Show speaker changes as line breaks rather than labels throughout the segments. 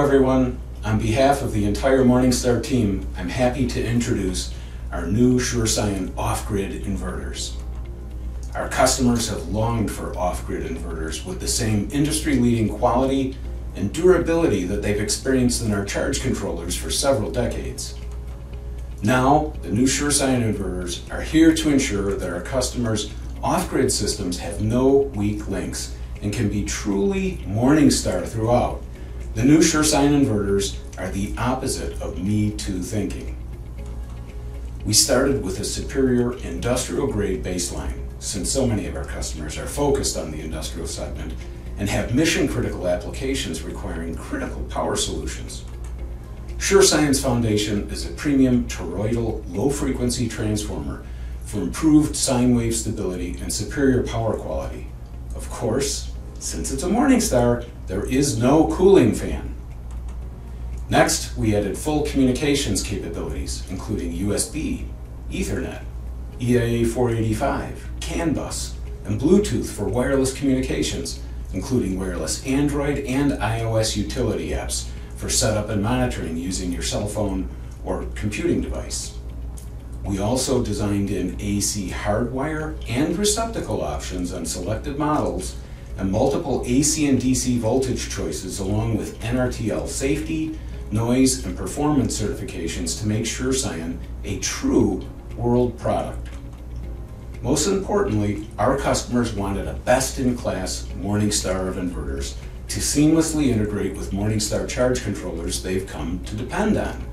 Everyone. On behalf of the entire Morningstar team, I'm happy to introduce our new SureSine off-grid inverters. Our customers have longed for off-grid inverters with the same industry-leading quality and durability that they've experienced in our charge controllers for several decades. Now, the new SureSine inverters are here to ensure that our customers' off-grid systems have no weak links and can be truly Morningstar throughout. The new sure SureSine inverters are the opposite of Me Too thinking. We started with a superior industrial grade baseline since so many of our customers are focused on the industrial segment and have mission critical applications requiring critical power solutions. SureSine's foundation is a premium toroidal low frequency transformer for improved sine wave stability and superior power quality. Of course, since it's a Morningstar, there is no cooling fan. Next, we added full communications capabilities, including USB, Ethernet, EIA485, CAN bus, and Bluetooth for wireless communications, including wireless Android and iOS utility apps for setup and monitoring using your cell phone or computing device. We also designed in AC hardwire and receptacle options on selected models and multiple AC and DC voltage choices along with NRTL safety, noise, and performance certifications to make SureSine a true world product. Most importantly, our customers wanted a best-in-class Morningstar of inverters to seamlessly integrate with Morningstar charge controllers they've come to depend on.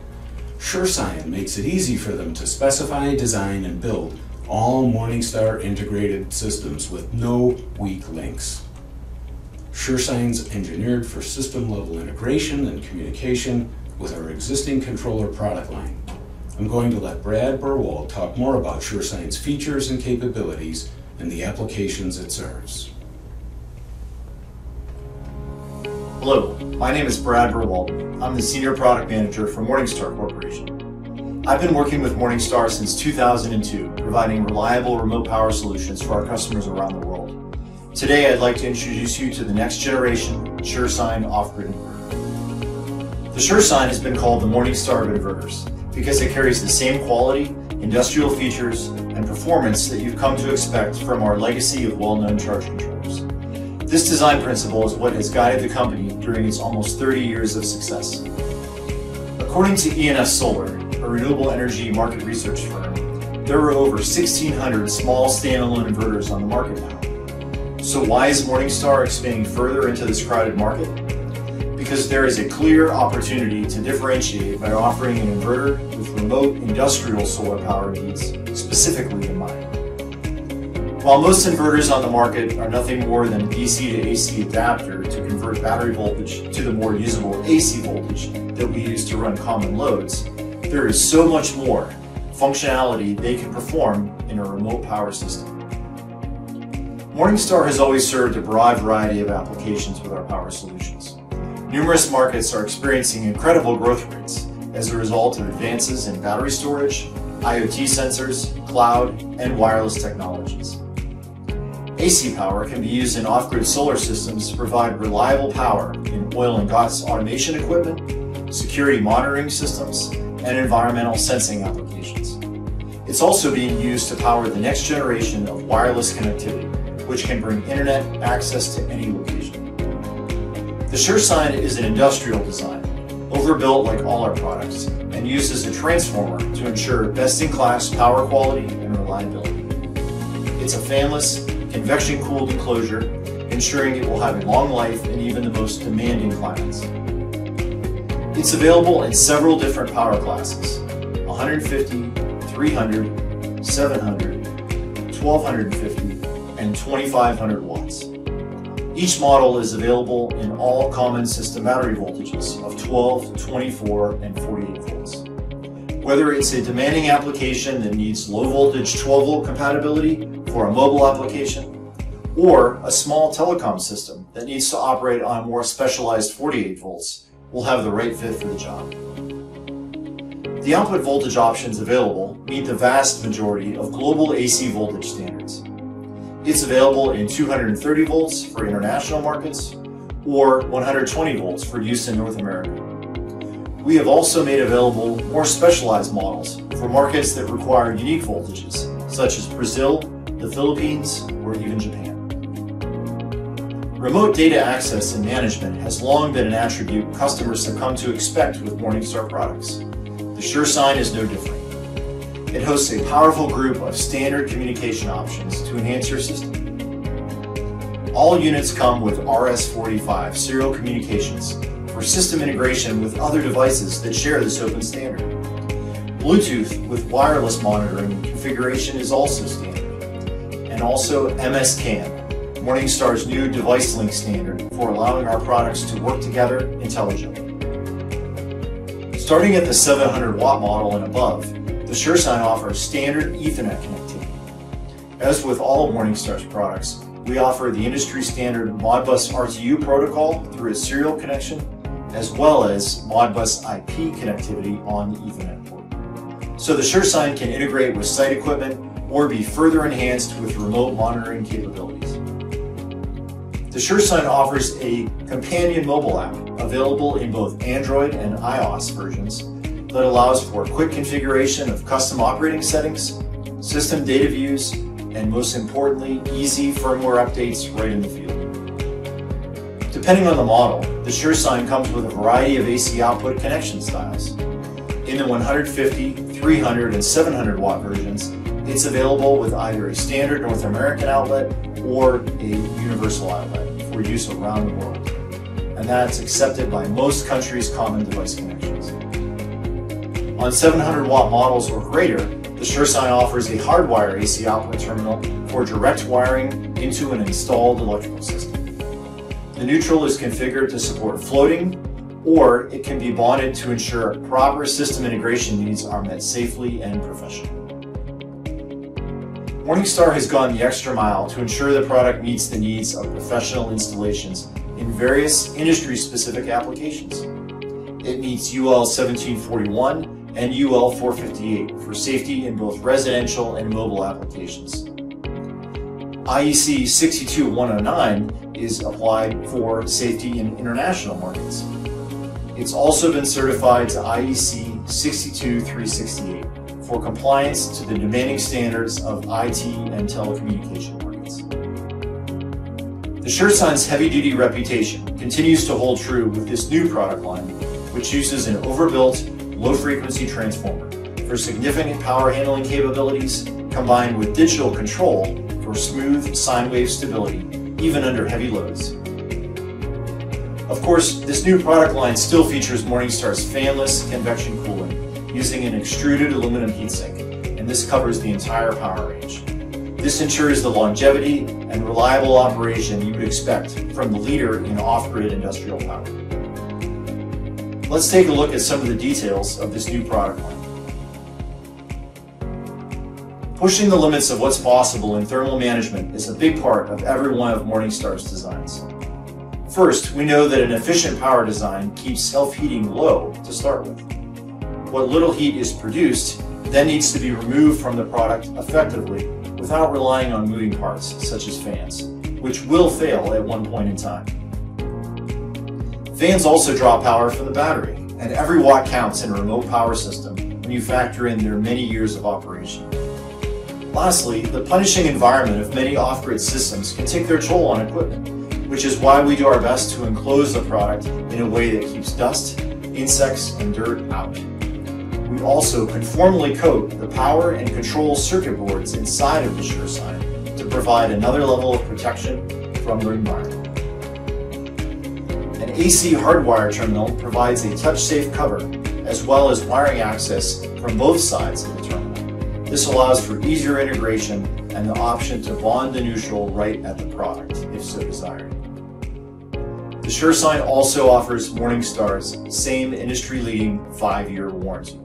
SureSine makes it easy for them to specify, design, and build all Morningstar integrated systems with no weak links. SureSine's engineered for system level integration and communication with our existing controller product line. I'm going to let Brad Burwald talk more about SureSine's features and capabilities and the applications it serves.
Hello, my name is Brad Burwald. I'm the Senior Product Manager for Morningstar Corporation. I've been working with Morningstar since 2002, providing reliable remote power solutions for our customers around the world. Today, I'd like to introduce you to the next generation SureSine off-grid inverter. The SureSine has been called the Morningstar of inverters because it carries the same quality, industrial features, and performance that you've come to expect from our legacy of well-known charge controllers. This design principle is what has guided the company during its almost 30 years of success. According to ENF Solar, a renewable energy market research firm, there are over 1,600 small standalone inverters on the market now. So why is Morningstar expanding further into this crowded market? because there is a clear opportunity to differentiate by offering an inverter with remote industrial solar power needs specifically in mind. While most inverters on the market are nothing more than DC to AC adapter to convert battery voltage to the more usable AC voltage that we use to run common loads, there is so much more functionality they can perform in a remote power system. Morningstar has always served a broad variety of applications with our power solutions. Numerous markets are experiencing incredible growth rates as a result of advances in battery storage, IoT sensors, cloud, and wireless technologies. AC power can be used in off-grid solar systems to provide reliable power in oil and gas automation equipment, security monitoring systems, and environmental sensing applications. It's also being used to power the next generation of wireless connectivity, which can bring internet access to any location. The SureSine is an industrial design, overbuilt like all our products, and uses a transformer to ensure best-in-class power quality and reliability. It's a fanless, convection-cooled enclosure, ensuring it will have a long life in even the most demanding climates. It's available in several different power classes, 150, 300, 700, 1250, and 2500 watts. Each model is available in all common system battery voltages of 12, 24, and 48 volts. Whether it's a demanding application that needs low voltage 12 volt compatibility for a mobile application, or a small telecom system that needs to operate on more specialized 48 volts, will have the right fit for the job. The output voltage options available meet the vast majority of global AC voltage standards. It's available in 230 volts for international markets or 120 volts for use in North America. We have also made available more specialized models for markets that require unique voltages, such as Brazil, the Philippines, or even Japan. Remote data access and management has long been an attribute customers have come to expect with Morningstar products. The SureSine is no different. It hosts a powerful group of standard communication options to enhance your system. All units come with RS-485 serial communications for system integration with other devices that share this open standard. Bluetooth with wireless monitoring configuration is also standard. And also MS-CAN, Morningstar's new device link standard for allowing our products to work together intelligently. Starting at the 700 watt model and above, the SureSine offers standard Ethernet connectivity. As with all Morningstar's products, we offer the industry standard Modbus RTU protocol through a serial connection, as well as Modbus IP connectivity on the Ethernet port. So the SureSine can integrate with site equipment or be further enhanced with remote monitoring capabilities. The SureSine offers a companion mobile app available in both Android and iOS versions that allows for quick configuration of custom operating settings, system data views, and most importantly, easy firmware updates right in the field. Depending on the model, the SureSine comes with a variety of AC output connection styles. In the 150, 300, and 700 watt versions, it's available with either a standard North American outlet or a universal outlet for use around the world. And that's accepted by most countries' common device connections. On 700 watt models or greater, the SureSine offers a hardwire AC output terminal for direct wiring into an installed electrical system. The neutral is configured to support floating, or it can be bonded to ensure proper system integration needs are met safely and professionally. Morningstar has gone the extra mile to ensure the product meets the needs of professional installations in various industry-specific applications. It meets UL 1741 and UL 458 for safety in both residential and mobile applications. IEC 62109 is applied for safety in international markets. It's also been certified to IEC 62368 for compliance to the demanding standards of IT and telecommunication markets. The SureSine's heavy-duty reputation continues to hold true with this new product line, which uses an overbuilt low-frequency transformer for significant power handling capabilities combined with digital control for smooth sine wave stability even under heavy loads. Of course, this new product line still features Morningstar's fanless convection cooling using an extruded aluminum heatsink, and this covers the entire power range. This ensures the longevity and reliable operation you would expect from the leader in off-grid industrial power. Let's take a look at some of the details of this new product line. Pushing the limits of what's possible in thermal management is a big part of every one of Morningstar's designs. First, we know that an efficient power design keeps self-heating low to start with. What little heat is produced then needs to be removed from the product effectively without relying on moving parts, such as fans, which will fail at one point in time. Fans also draw power from the battery, and every watt counts in a remote power system when you factor in their many years of operation. Lastly, the punishing environment of many off-grid systems can take their toll on equipment, which is why we do our best to enclose the product in a way that keeps dust, insects, and dirt out. We also conformally coat the power and control circuit boards inside of the SureSine to provide another level of protection from the environment. AC hardwire terminal provides a touch-safe cover, as well as wiring access from both sides of the terminal. This allows for easier integration and the option to bond the neutral right at the product, if so desired. The SureSine also offers Morningstar's same industry-leading 5-year warranty.